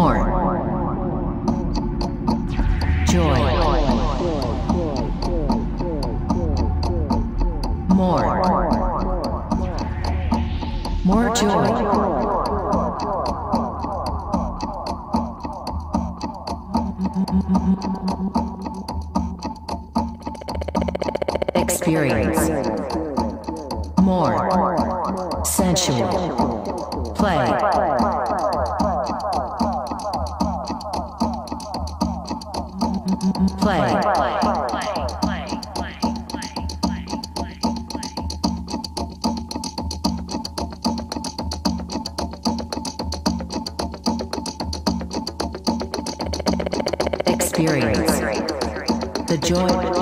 more. Joy. More. More joy. Experience. More. Sensual. Play play. Experience. The joy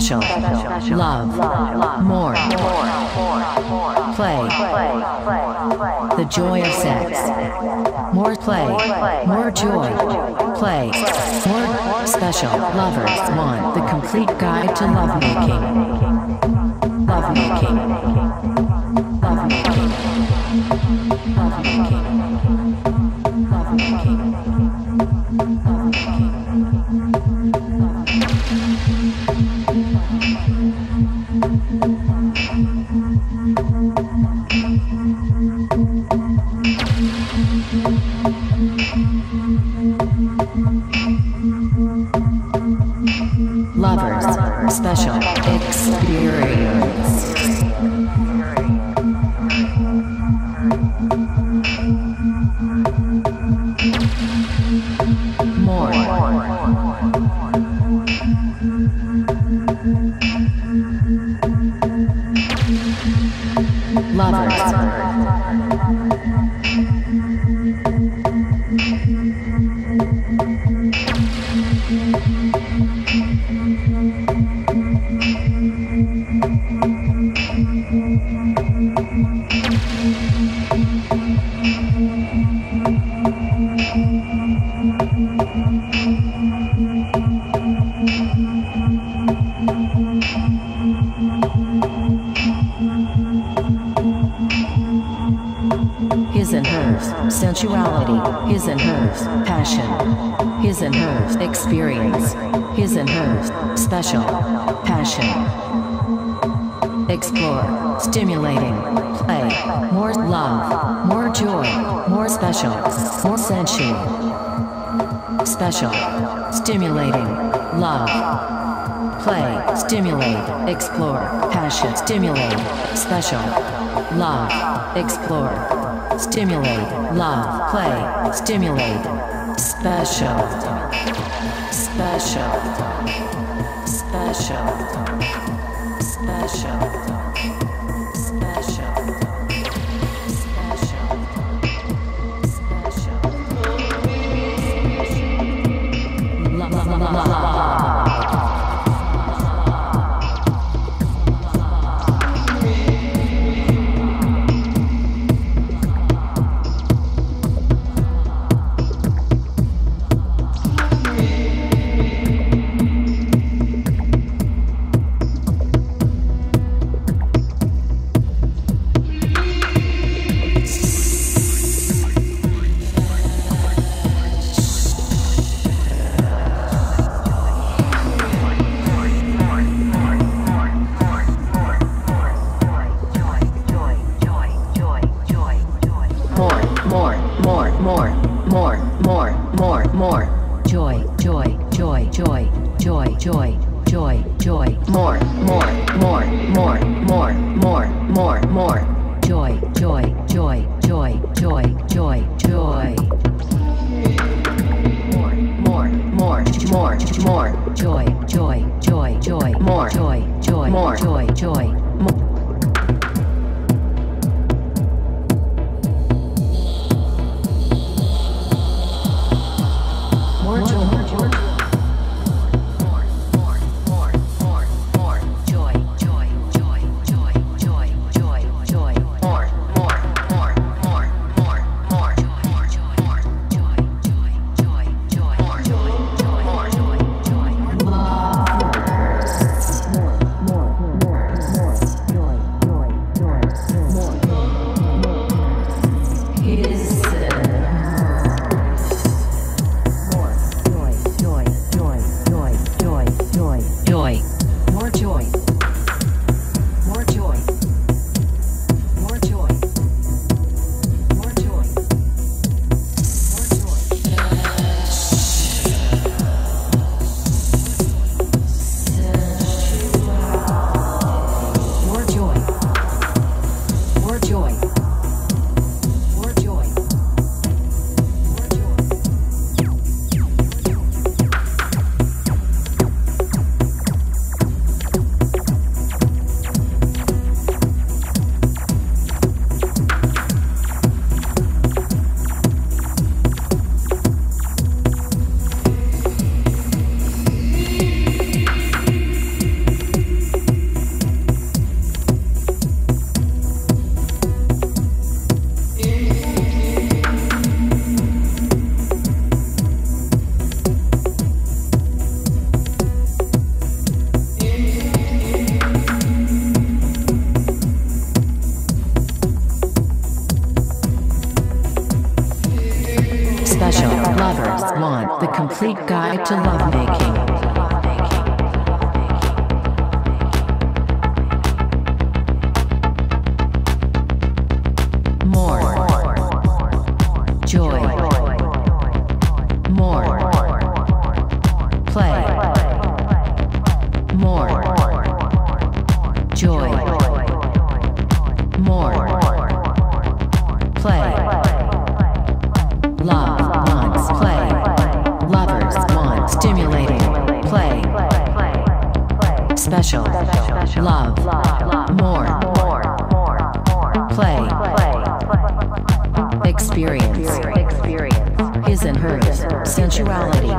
special. Love. More. Play. The joy of sex. More play. More joy. Play. More special. Lovers want the complete guide to lovemaking. Lovemaking. Lovemaking. Lovemaking Lovers. his and hers, sensuality, his and hers, passion, his and hers, experience, his and hers, special, passion. Explore, stimulating, play, more love, more joy, more special, more sensual, special, stimulating, love. Play, stimulate, explore, passion, stimulate, special, love, explore stimulate, love, play, stimulate, special, special, special. more, more, more, more, more. want the complete guide to lovemaking. Love, more, play, experience, his and hers, sensuality,